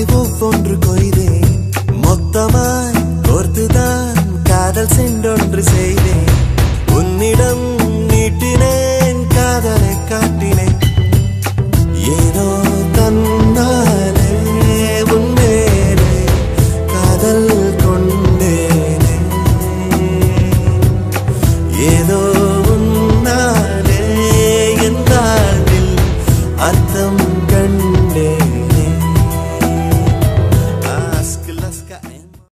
சேர்த்து ஒவ்வொன்று கொய்தேன் மொத்தமாய் பொறுத்துதான் காதல் சென்றொன்று செய்தேன். உன்னிடம் நீட்டினேன் காதலை காட்டினேன். ஏதோ தன்னாலே உன்மேலே காதல்